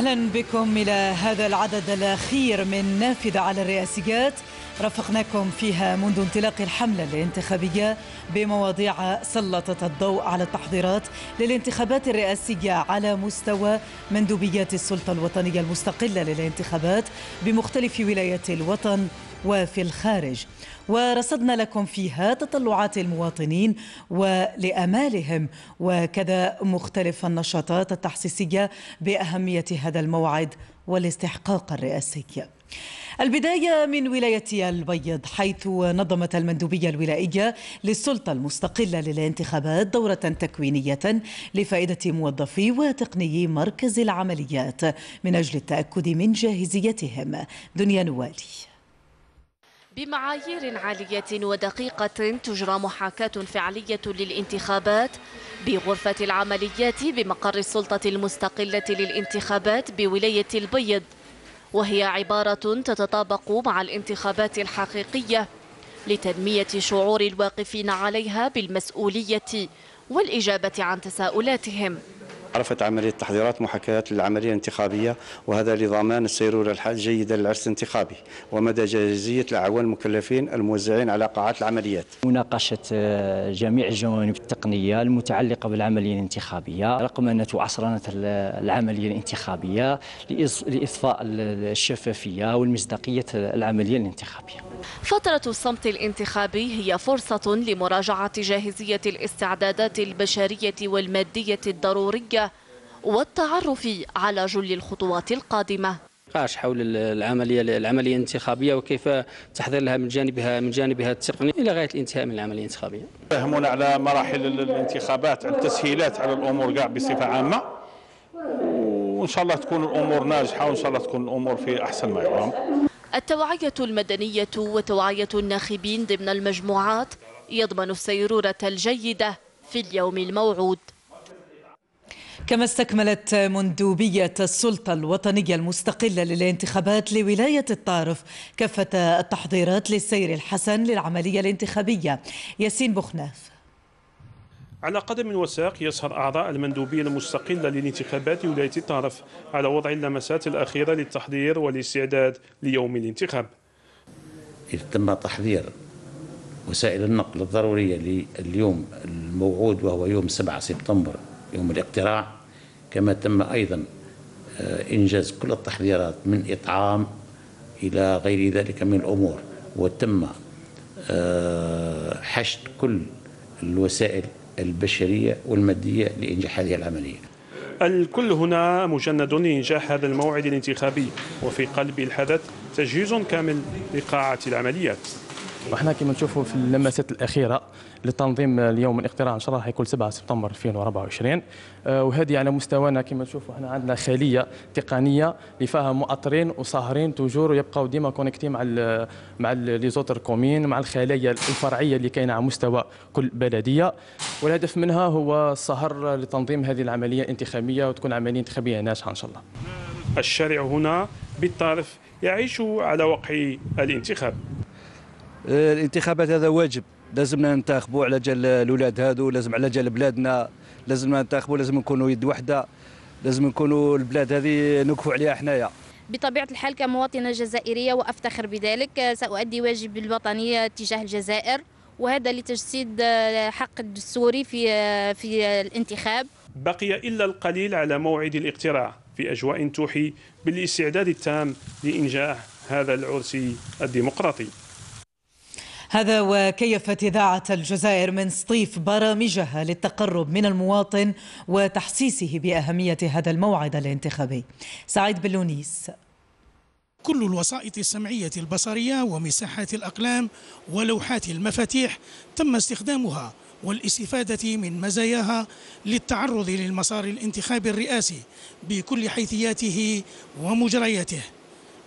أهلا بكم إلى هذا العدد الأخير من نافذة على الرئاسيات. رافقناكم فيها منذ انطلاق الحملة الانتخابية بمواضيع سلطت الضوء على التحضيرات للانتخابات الرئاسية على مستوى مندوبيات السلطة الوطنية المستقلة للانتخابات بمختلف ولايات الوطن وفي الخارج ورصدنا لكم فيها تطلعات المواطنين ولأمالهم وكذا مختلف النشاطات التحسيسية بأهمية هذا الموعد والاستحقاق الرئاسي. البداية من ولاية البيض حيث نظمت المندوبية الولائية للسلطة المستقلة للانتخابات دورة تكوينية لفائدة موظفي وتقنيي مركز العمليات من أجل التأكد من جاهزيتهم. دنيا نوالي. بمعايير عالية ودقيقة تجرى محاكاة فعلية للانتخابات بغرفة العمليات بمقر السلطة المستقلة للانتخابات بولاية البيض. وهي عبارة تتطابق مع الانتخابات الحقيقية لتنمية شعور الواقفين عليها بالمسؤولية والإجابة عن تساؤلاتهم. عرفت عملية تحضيرات محاكاة للعملية الانتخابية وهذا لضمان السيرورة الجيدة للعرس الانتخابي ومدى جاهزية الأعوان المكلفين الموزعين على قاعات العمليات. مناقشة آه، جميع الجوانب التقنية المتعلقة بالعملية الانتخابية رغم أن عصرنة العملية الانتخابية لإضفاء الشفافية والمصداقية العملية الانتخابية. فترة الصمت الانتخابي هي فرصة لمراجعة جاهزية الاستعدادات البشرية والمادية الضرورية والتعرف على جل الخطوات القادمة نقاش حول العملية العملية الانتخابية وكيف تحضير لها من جانبها من جانبها التقني إلى غاية الانتهاء من العملية الانتخابية. فهمونا على مراحل الانتخابات على التسهيلات على الأمور كاع بصفة عامة وإن شاء الله تكون الأمور ناجحة وإن شاء الله تكون الأمور في أحسن ما يرام. التوعية المدنية وتوعية الناخبين ضمن المجموعات يضمن السيرورة الجيدة في اليوم الموعود. كما استكملت مندوبية السلطة الوطنية المستقلة للانتخابات لولاية الطارف كافة التحضيرات للسير الحسن للعملية الانتخابية. ياسين بخناف على قدم وساق يسهر أعضاء المندوبية المستقلة للانتخابات ولاية الطرف على وضع اللمسات الأخيرة للتحضير والاستعداد ليوم الانتخاب. إذا تم تحضير وسائل النقل الضرورية لليوم الموعود وهو يوم 7 سبتمبر يوم الاقتراع كما تم أيضا آه، إنجاز كل التحضيرات من إطعام إلى غير ذلك من الأمور وتم آه، حشد كل الوسائل البشرية والمادية لإنجاح هذه العملية. الكل هنا مجند لإنجاح هذا الموعد الانتخابي وفي قلب الحدث تجهيز كامل لقاعة العمليات. وحنا كما نشوفوا في اللمسات الأخيرة لتنظيم اليوم الاقتراع إن شاء الله حيكون 7 سبتمبر 2024 آه، وهذه على مستوانا كما تشوفوا إحنا عندنا خلية تقنية اللي فيها مؤطرين وساهرين toujours يبقاو ديما connectés مع ال مع les autres communes مع الخلايا الفرعية اللي كاينة على مستوى كل بلدية والهدف منها هو السهر لتنظيم هذه العملية الانتخابية وتكون عملية انتخابية ناجحة إن شاء الله. الشارع هنا بالطرف يعيش على وقع الانتخاب. الانتخابات هذا واجب. لازمنا ننتخبوا على جال الأولاد هذو لازم على جال بلادنا. لازم ننتخبوا لازم نكونوا يد واحدة لازم نكونوا البلاد هذه نوقفوا عليها حنايا. بطبيعة الحال كمواطنة جزائرية وأفتخر بذلك سأؤدي واجبي الوطني تجاه الجزائر وهذا لتجسيد حق الدستوري في في الانتخاب. بقي إلا القليل على موعد الاقتراع. في أجواء توحي بالاستعداد التام لإنجاح هذا العرس الديمقراطي. هذا وكيفت إذاعة الجزائر من سطيف برامجها للتقرب من المواطن وتحسيسه بأهمية هذا الموعد الانتخابي؟ سعيد بلونيس. كل الوسائط السمعية البصرية ومساحات الأقلام ولوحات المفاتيح تم استخدامها والاستفادة من مزاياها للتعرض للمسار الانتخابي الرئاسي بكل حيثياته ومجرياته.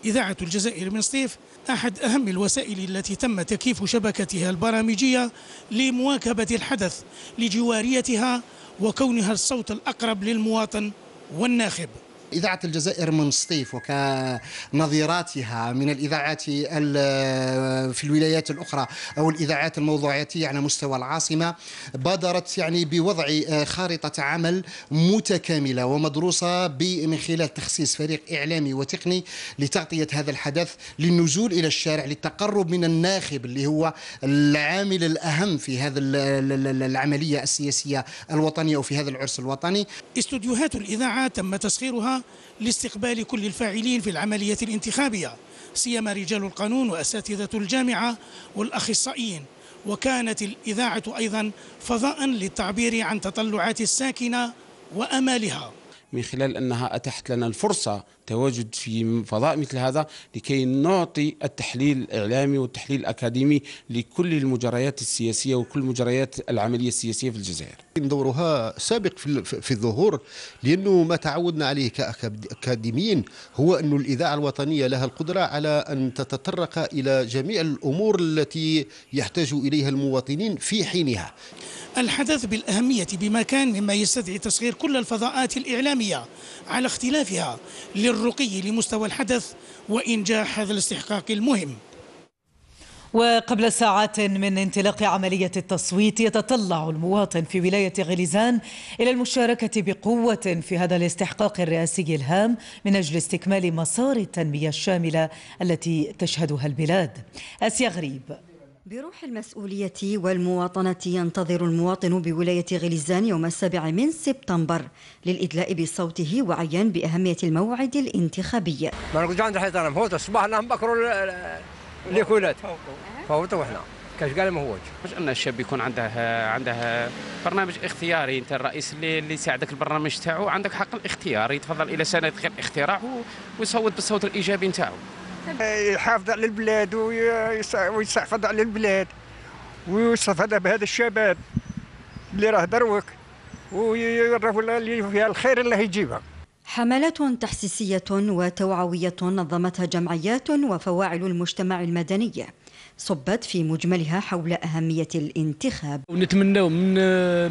إذاعة الجزائر من سطيف أحد أهم الوسائل التي تم تكييف شبكتها البرامجية لمواكبة الحدث لجواريتها وكونها الصوت الأقرب للمواطن والناخب. إذاعة الجزائر من سطيف وكنظيراتها من الإذاعات في الولايات الأخرى أو الإذاعات الموضوعاتية على مستوى العاصمة بادرت يعني بوضع خارطة عمل متكاملة ومدروسة من خلال تخصيص فريق إعلامي وتقني لتغطية هذا الحدث للنزول إلى الشارع للتقرب من الناخب اللي هو العامل الأهم في هذا العملية السياسية الوطنية وفي هذا العرس الوطني. استوديوهات الإذاعة تم تسخيرها لاستقبال كل الفاعلين في العملية الانتخابية سيما رجال القانون وأساتذة الجامعة والأخصائيين. وكانت الإذاعة أيضا فضاء للتعبير عن تطلعات الساكنة وأمالها. من خلال أنها أتاحت لنا الفرصة تواجد في فضاء مثل هذا لكي نعطي التحليل الإعلامي والتحليل الأكاديمي لكل المجريات السياسية وكل مجريات العملية السياسية في الجزائر. دورها سابق في, في الظهور لأنه ما تعودنا عليه كأكاديميين هو أن الإذاعة الوطنية لها القدرة على أن تتطرق إلى جميع الأمور التي يحتاج إليها المواطنين في حينها. الحدث بالأهمية بمكان مما يستدعي تصغير كل الفضاءات الإعلامية. على اختلافها للرقي لمستوى الحدث وإنجاح هذا الاستحقاق المهم. وقبل ساعات من انطلاق عملية التصويت يتطلع المواطن في ولاية غليزان إلى المشاركة بقوة في هذا الاستحقاق الرئاسي الهام من أجل استكمال مسار التنمية الشاملة التي تشهدها البلاد. أسيا غريب. بروح المسؤولية والمواطنة ينتظر المواطن بولاية غليزان يوم السابع من سبتمبر للإدلاء بصوته وعيا بأهمية الموعد الانتخابي. ما نقولش عند حيطان فوت الصباح لهم بكروا ليكولات فوتوا إحنا كاش قال ما هوش مش ان الشاب يكون عنده عنده برنامج اختياري. أنت الرئيس اللي اللي يساعدك البرنامج تاعو عندك حق الاختيار. يتفضل إلى سنه الاختراع ويصوت بالصوت الإيجابي نتاعو. يحافظ على البلاد ويستحفظ على البلاد. ويستفاد بهذا الشباب اللي راه دروك ويعرفوا اللي فيها الخير اللي يجيبها. حملات تحسيسية وتوعوية نظمتها جمعيات وفواعل المجتمع المدني صبت في مجملها حول أهمية الانتخاب. ونتمنى من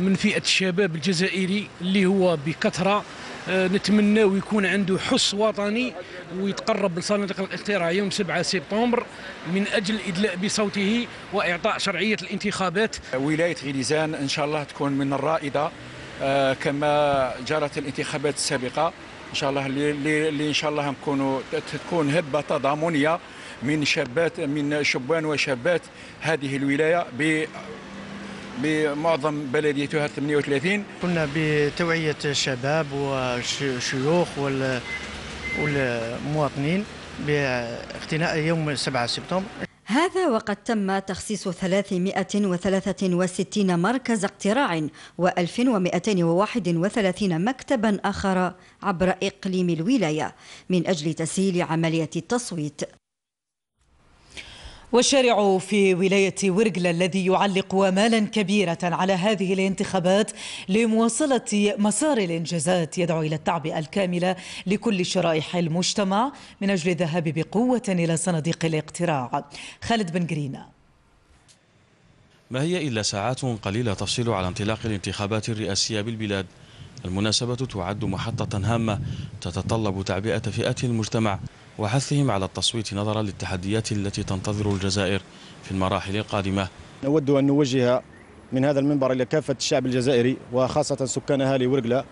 من فئة الشباب الجزائري اللي هو بكثرة نتمنى يكون عنده حس وطني ويتقرب لصناديق الاقتراع يوم 7 سبتمبر من أجل الادلاء بصوته وإعطاء شرعية الانتخابات. ولاية غليزان إن شاء الله تكون من الرائدة كما جرت الانتخابات السابقة إن شاء الله اللي, إن شاء الله نكونوا تكون هبة تضامنية من شابات من شبان وشابات هذه الولاية بمعظم بلديتها 38 قلنا بتوعية الشباب والشيوخ والمواطنين باقتناء يوم 7 سبتمبر. هذا وقد تم تخصيص 363 مركز اقتراع و2231 مكتبا آخر عبر إقليم الولاية من أجل تسهيل عملية التصويت. والشارع في ولاية ورقلة الذي يعلق آمالا كبيرة على هذه الانتخابات لمواصلة مسار الإنجازات يدعو إلى التعبئة الكاملة لكل شرائح المجتمع من أجل الذهاب بقوة إلى صناديق الاقتراع. خالد بن قرينة. ما هي إلا ساعات قليلة تفصل على انطلاق الانتخابات الرئاسية بالبلاد. المناسبة تعد محطة هامة تتطلب تعبئة فئات المجتمع. وحثهم على التصويت نظرا للتحديات التي تنتظر الجزائر في المراحل القادمة. نود أن نوجه من هذا المنبر إلى كافة الشعب الجزائري وخاصة سكان أهالي ورقلة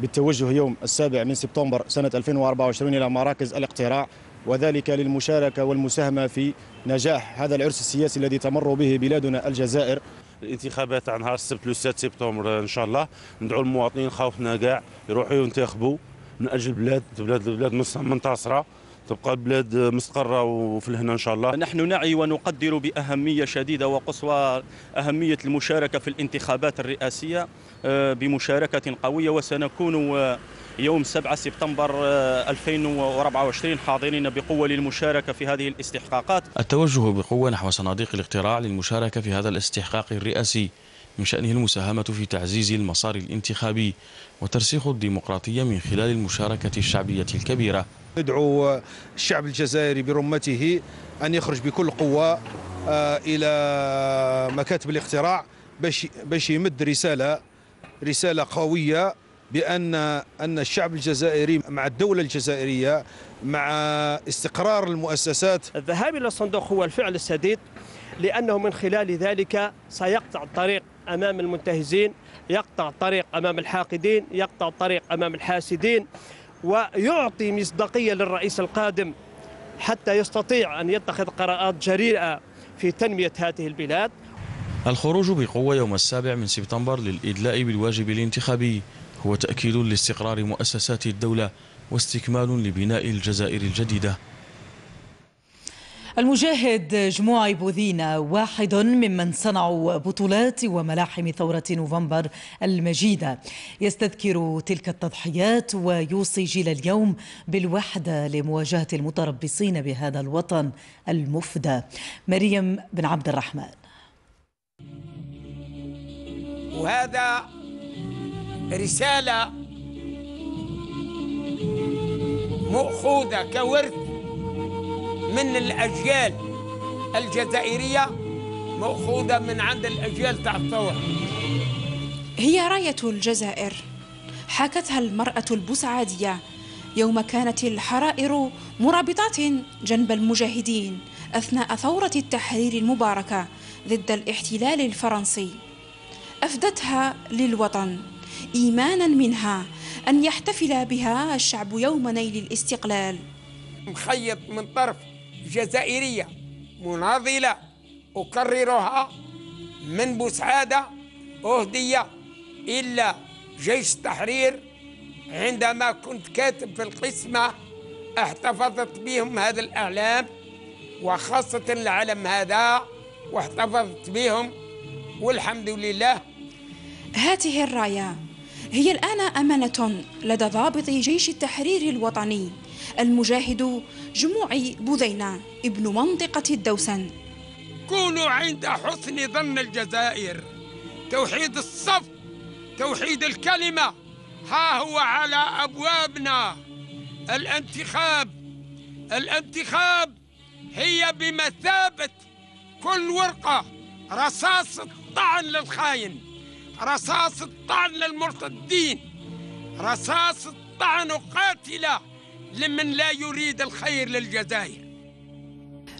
بالتوجه يوم السابع من سبتمبر سنة 2024 إلى مراكز الاقتراع وذلك للمشاركة والمساهمة في نجاح هذا العرس السياسي الذي تمر به بلادنا الجزائر. الانتخابات عن نهار السبت لو 7 سبتمبر إن شاء الله. ندعو المواطنين خوفنا كاع يروحوا ينتخبوا من أجل البلاد بلاد البلاد منتصرة. تبقى البلاد مستقرة وفي الهنا إن شاء الله. نحن نعي ونقدر بأهمية شديدة وقصوى أهمية المشاركة في الانتخابات الرئاسية آه، بمشاركة قوية وسنكون يوم 7 سبتمبر 2024 آه، حاضرين بقوة للمشاركة في هذه الاستحقاقات. التوجه بقوة نحو صناديق الاقتراع للمشاركة في هذا الاستحقاق الرئاسي. من شأنه المساهمة في تعزيز المسار الانتخابي وترسيخ الديمقراطية من خلال المشاركة الشعبية الكبيرة. ندعو الشعب الجزائري برمته أن يخرج بكل قوة آه، إلى مكاتب الاقتراع باش باش يمد رسالة رسالة قوية بان أن الشعب الجزائري مع الدولة الجزائرية مع استقرار المؤسسات. الذهاب إلى الصندوق هو الفعل السديد لأنه من خلال ذلك سيقطع الطريق أمام المنتهزين يقطع الطريق أمام الحاقدين يقطع الطريق أمام الحاسدين ويعطي مصداقية للرئيس القادم حتى يستطيع أن يتخذ قرارات جريئة في تنمية هذه البلاد. الخروج بقوة يوم السابع من سبتمبر للإدلاء بالواجب الانتخابي هو تأكيد لاستقرار مؤسسات الدولة واستكمال لبناء الجزائر الجديدة. المجاهد جموع بوذينا واحد ممن صنعوا بطولات وملاحم ثورة نوفمبر المجيدة. يستذكر تلك التضحيات ويوصي جيل اليوم بالوحدة لمواجهة المتربصين بهذا الوطن المفدى. مريم بن عبد الرحمن. وهذا رسالة مأخوذة كورث من الأجيال الجزائرية مأخوذة من عند الأجيال تاع الثورة هي راية الجزائر. حاكتها المرأة البوسعادية. يوم كانت الحرائر مرابطات جنب المجاهدين أثناء ثورة التحرير المباركة ضد الاحتلال الفرنسي. أفدتها للوطن إيمانا منها أن يحتفل بها الشعب يوم نيل الاستقلال. مخيط من طرف جزائرية مناضلة أكررها من بوسعادة أهدية إلا جيش التحرير عندما كنت كاتب في القسمة احتفظت بهم هذا الإعلام وخاصة العلم هذا واحتفظت بهم والحمد لله. هذه الراية هي الآن أمانة لدى ضابط جيش التحرير الوطني. المجاهد جموعي بوذينة ابن منطقة الدوسن. كونوا عند حسن ظن الجزائر. توحيد الصف توحيد الكلمة ها هو على أبوابنا. الانتخاب الانتخاب هي بمثابة كل ورقة رصاص الطعن للخاين رصاص الطعن للمرتدين رصاص الطعن قاتلة. لمن لا يريد الخير للجزائر.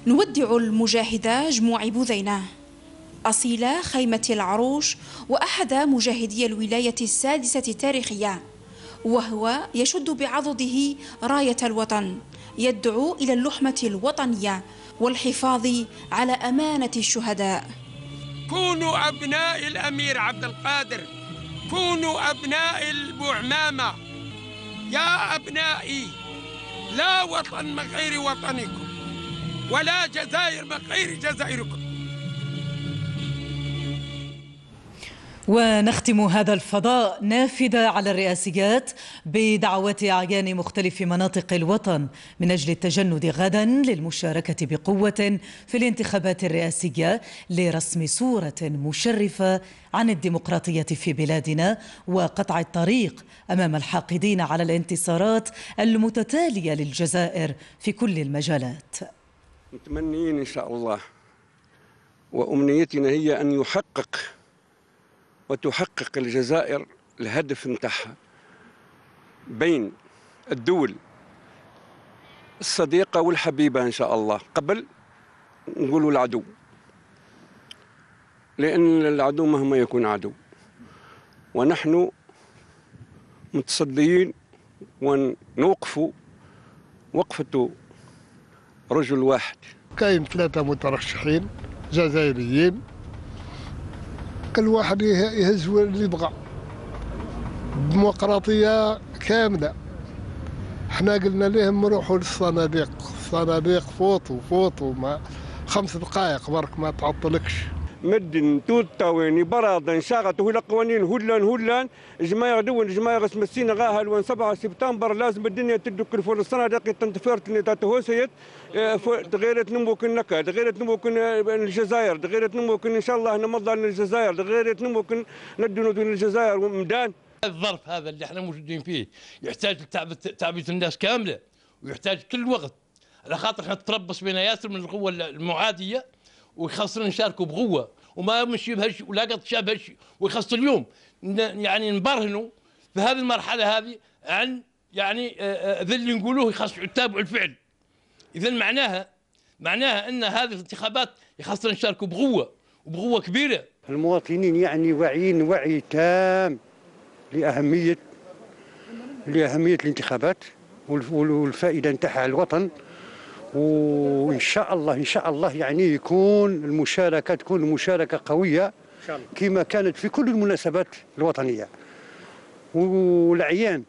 نودع المجاهدة جموع بوذينة أصيل خيمة العروش وأحد مجاهدي الولاية السادسة التاريخية وهو يشد بعضده راية الوطن يدعو إلى اللحمة الوطنية والحفاظ على أمانة الشهداء. كونوا أبناء الأمير عبد القادر كونوا أبناء البوعمامة يا أبنائي لا وطن غير وطنكم ولا جزائر غير جزائركم. ونختم هذا الفضاء نافذة على الرئاسيات بدعوات أعيان مختلف مناطق الوطن من أجل التجند غدا للمشاركة بقوة في الانتخابات الرئاسية لرسم صورة مشرفة عن الديمقراطية في بلادنا وقطع الطريق أمام الحاقدين على الانتصارات المتتالية للجزائر في كل المجالات. متمنيين إن شاء الله وأمنيتنا هي أن يحقق وتحقق الجزائر الهدف نتاعها بين الدول الصديقة والحبيبة إن شاء الله. قبل نقولوا العدو. لأن العدو مهما يكون عدو. ونحن متصديين ونوقف وقفة رجل واحد. كاين ثلاثة مترشحين جزائريين. كل واحد يهز اللي يبغى. ديمقراطية كاملة. إحنا قلنا لهم روحوا للصناديق؟ الصناديق فوتوا فوتوا ما خمس دقائق برك ما تعطلكش. مدن تاويني برادن شاغت هلا قوانين هلان هلان. جماعة دول جماعة مسينا غاها الوان 7 سبتمبر. لازم الدنيا تدك الفور الصناديق تنتفرت اللي تاتهوسيت تغيرت نموكن نكا تغيرت نموكن الجزائر. تغيرت نموكن إن شاء الله نمضى الجزائر تغيرت نموكن ندونو الجزائر ومدان. الظرف هذا اللي إحنا موجودين فيه يحتاج تعبئة الناس كاملة ويحتاج كل وقت. على خاطر إحنا تربص بين ياسر من القوة المعادية. ويخسروا نشاركوا بقوة وما مشي بهالشيء ولا قد شاب هالشيء ويخسر اليوم. يعني نبرهنوا في هذه المرحلة هذه عن يعني آه، آه، ذا اللي نقولوه خاص يتابعوا الفعل اذا معناها معناها أن هذه الانتخابات خاصة نشاركوا بقوة وبقوة كبيرة. المواطنين يعني واعيين وعي تام لأهمية لأهمية الانتخابات والفائدة نتاعها على الوطن. وإن شاء الله إن شاء الله يعني يكون المشاركة تكون مشاركة قوية كما كانت في كل المناسبات الوطنية. والعيان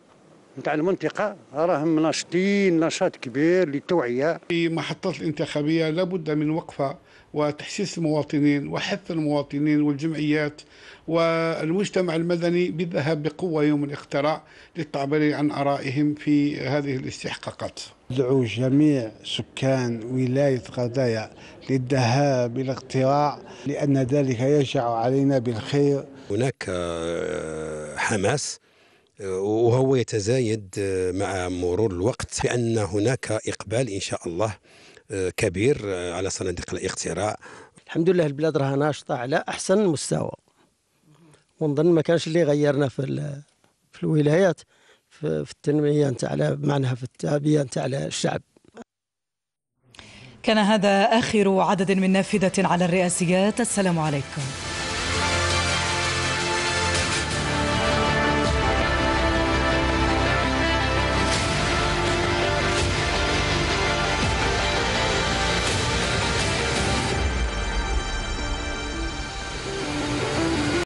نتاع المنطقة راهم ناشطين نشاط كبير للتوعية. في محطات الانتخابية لابد من وقفة وتحسيس المواطنين وحث المواطنين والجمعيات والمجتمع المدني بالذهاب بقوة يوم الاقتراع للتعبير عن آرائهم في هذه الاستحقاقات. ندعو جميع سكان ولاية غردايا للذهاب إلى الاقتراع لأن ذلك يشع علينا بالخير. هناك آه، حماس آه، وهو يتزايد آه، مع مرور الوقت بأن هناك إقبال إن شاء الله كبير على صناديق الاقتراع الحمد لله البلاد راها ناشطة على أحسن مستوى. ونظن ما كانش اللي غيرنا في في الولايات في, في التنمية نتاع معناها في التعبية نتاع الشعب. كان هذا آخر عدد من نافذة على الرئاسيات. السلام عليكم.